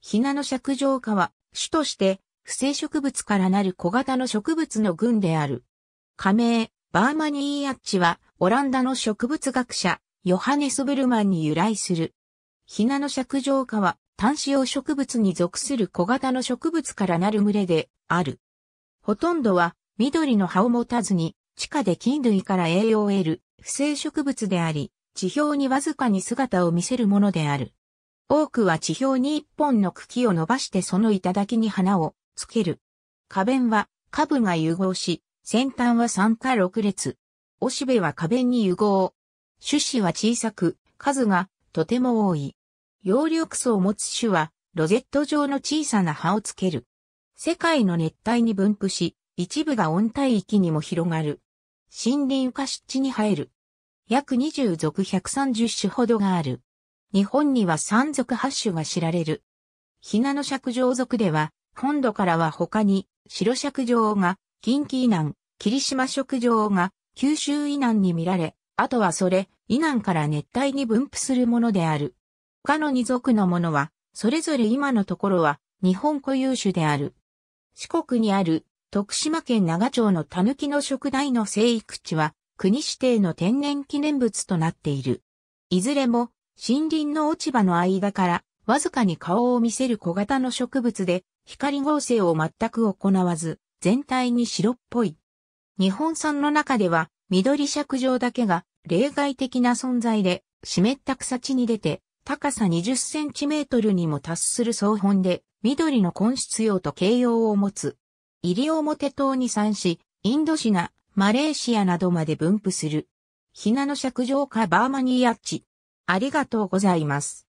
ヒナノ尺状科は、種として、不生植物からなる小型の植物の群である。加名、バーマニーヤッチは、オランダの植物学者、ヨハネス・ブルマンに由来する。ヒナノ尺状科は、単子葉植物に属する小型の植物からなる群れである。ほとんどは緑の葉を持たずに地下で菌類から栄養を得る不生植物であり、地表にわずかに姿を見せるものである。多くは地表に一本の茎を伸ばしてその頂に花をつける。花弁は下部が融合し、先端は3か6列。おしべは花弁に融合。種子は小さく、数がとても多い。葉緑素を持つ種は、ロゼット状の小さな葉をつける。世界の熱帯に分布し、一部が温帯域にも広がる。森林化湿地に生える。約20属130種ほどがある。日本には3属8種が知られる。ひなの尺状属では、本土からは他に、白尺状が、近畿以南、霧島食状が、九州以南に見られ、あとはそれ、以南から熱帯に分布するものである。他の二族のものは、それぞれ今のところは日本固有種である。四国にある徳島県長町の狸の食台の生育地は国指定の天然記念物となっている。いずれも森林の落ち葉の間からわずかに顔を見せる小型の植物で光合成を全く行わず全体に白っぽい。日本産の中では緑尺状だけが例外的な存在で湿った草地に出て高さ20センチメートルにも達する総本で、緑の根質用と形容を持つ。西表島に産し、インドシナ、マレーシアなどまで分布する。ひなの尺状化バーマニーアッチ。ありがとうございます。